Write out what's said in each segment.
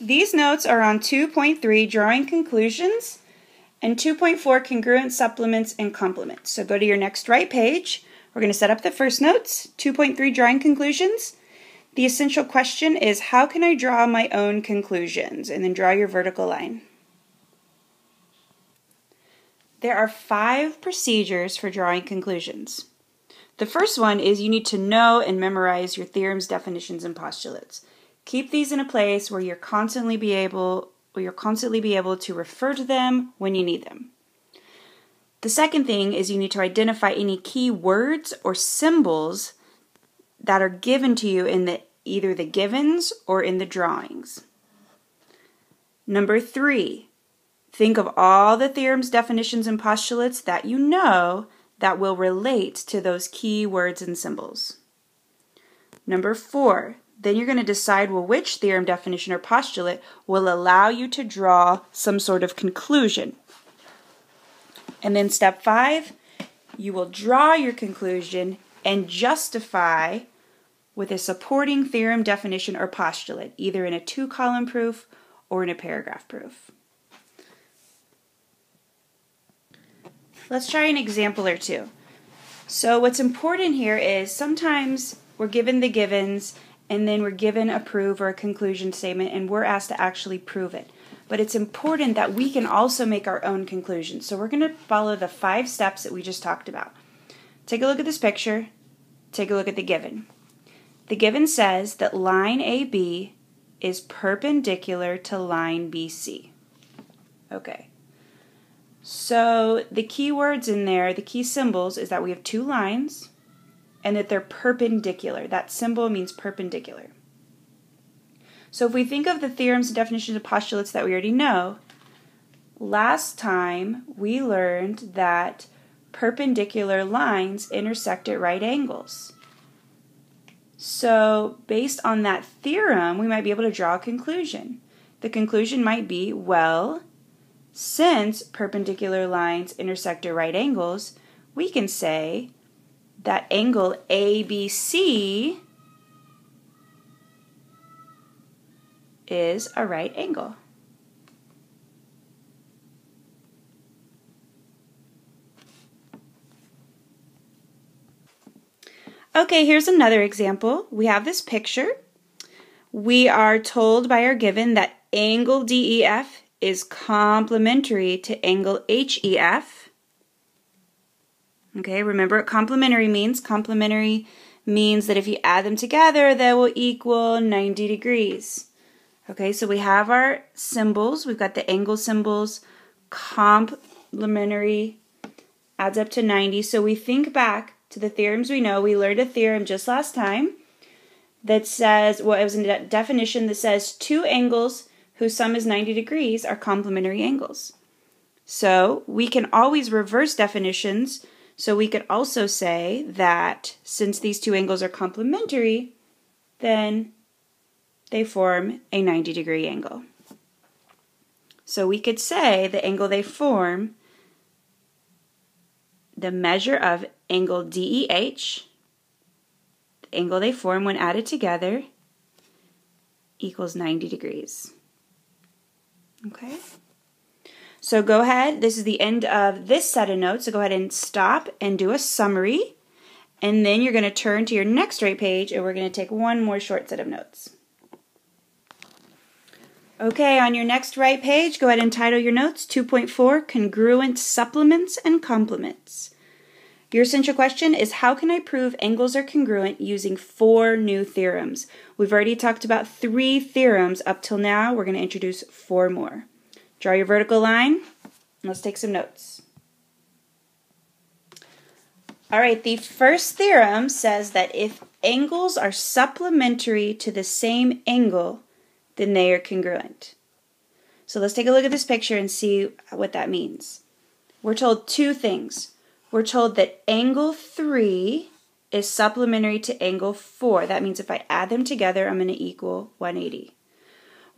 These notes are on 2.3 Drawing Conclusions and 2.4 Congruent Supplements and Complements. So go to your next right page. We're going to set up the first notes, 2.3 Drawing Conclusions. The essential question is how can I draw my own conclusions? And then draw your vertical line. There are five procedures for drawing conclusions. The first one is you need to know and memorize your theorems, definitions, and postulates. Keep these in a place where you're constantly be able where you'll constantly be able to refer to them when you need them. The second thing is you need to identify any key words or symbols that are given to you in the either the givens or in the drawings. Number 3, think of all the theorems, definitions and postulates that you know that will relate to those key words and symbols. Number 4, then you're going to decide well which theorem, definition, or postulate will allow you to draw some sort of conclusion. And then step five, you will draw your conclusion and justify with a supporting theorem, definition, or postulate, either in a two column proof or in a paragraph proof. Let's try an example or two. So, what's important here is sometimes we're given the givens and then we're given a proof or a conclusion statement and we're asked to actually prove it. But it's important that we can also make our own conclusions. So we're going to follow the five steps that we just talked about. Take a look at this picture. Take a look at the given. The given says that line AB is perpendicular to line BC. Okay. So the key words in there, the key symbols, is that we have two lines and that they're perpendicular. That symbol means perpendicular. So if we think of the theorems and definitions of postulates that we already know, last time we learned that perpendicular lines intersect at right angles. So based on that theorem, we might be able to draw a conclusion. The conclusion might be, well, since perpendicular lines intersect at right angles, we can say that angle ABC is a right angle. Okay, here's another example. We have this picture. We are told by our given that angle DEF is complementary to angle HEF Okay, remember what complementary means. Complementary means that if you add them together, they will equal 90 degrees. Okay, so we have our symbols. We've got the angle symbols. Complementary adds up to 90. So we think back to the theorems we know. We learned a theorem just last time that says, well, it was a definition that says two angles whose sum is 90 degrees are complementary angles. So we can always reverse definitions so we could also say that since these two angles are complementary, then they form a 90 degree angle. So we could say the angle they form, the measure of angle DEH, the angle they form when added together, equals 90 degrees. Okay? So go ahead, this is the end of this set of notes, so go ahead and stop and do a summary. And then you're going to turn to your next right page and we're going to take one more short set of notes. Okay, on your next right page, go ahead and title your notes 2.4 Congruent Supplements and Complements. Your essential question is how can I prove angles are congruent using four new theorems? We've already talked about three theorems up till now. We're going to introduce four more. Draw your vertical line. Let's take some notes. All right, the first theorem says that if angles are supplementary to the same angle, then they are congruent. So let's take a look at this picture and see what that means. We're told two things. We're told that angle 3 is supplementary to angle 4. That means if I add them together, I'm going to equal 180.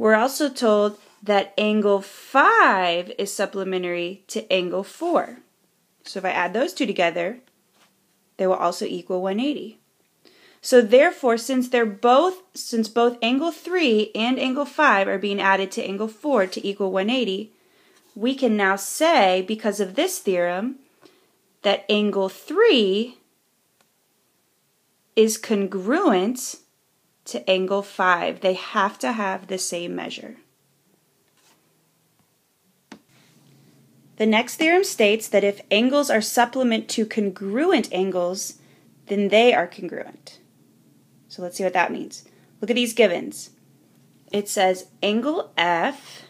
We're also told that angle 5 is supplementary to angle 4. So if I add those two together, they will also equal 180. So therefore, since they're both since both angle 3 and angle 5 are being added to angle 4 to equal 180, we can now say because of this theorem that angle 3 is congruent to angle 5. They have to have the same measure. The next theorem states that if angles are supplement to congruent angles, then they are congruent. So let's see what that means. Look at these givens. It says angle F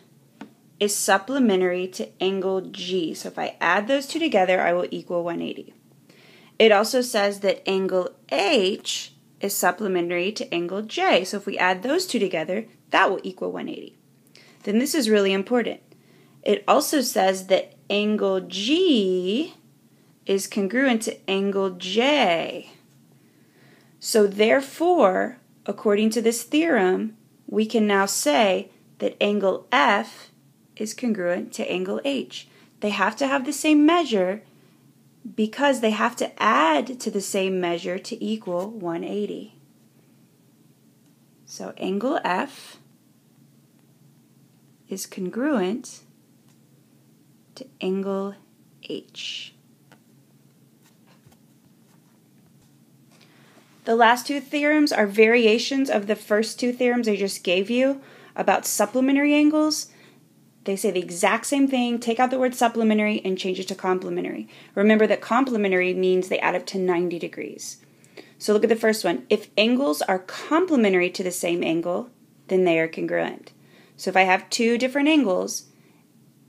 is supplementary to angle G. So if I add those two together, I will equal 180. It also says that angle H is supplementary to angle J. So if we add those two together, that will equal 180. Then this is really important. It also says that angle G is congruent to angle J. So therefore, according to this theorem, we can now say that angle F is congruent to angle H. They have to have the same measure because they have to add to the same measure to equal 180. So angle F is congruent to angle H. The last two theorems are variations of the first two theorems I just gave you about supplementary angles. They say the exact same thing, take out the word supplementary and change it to complementary. Remember that complementary means they add up to 90 degrees. So look at the first one. If angles are complementary to the same angle, then they are congruent. So if I have two different angles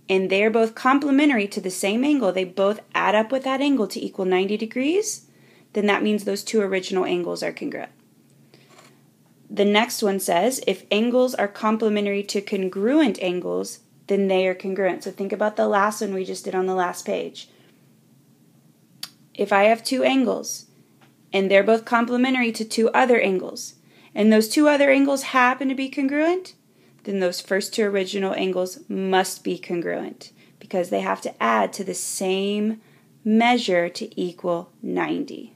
and they're both complementary to the same angle, they both add up with that angle to equal 90 degrees, then that means those two original angles are congruent. The next one says if angles are complementary to congruent angles, then they are congruent. So think about the last one we just did on the last page. If I have two angles and they're both complementary to two other angles, and those two other angles happen to be congruent, then those first two original angles must be congruent because they have to add to the same measure to equal 90.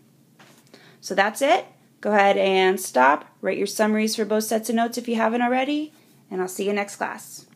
So that's it. Go ahead and stop. Write your summaries for both sets of notes if you haven't already, and I'll see you next class.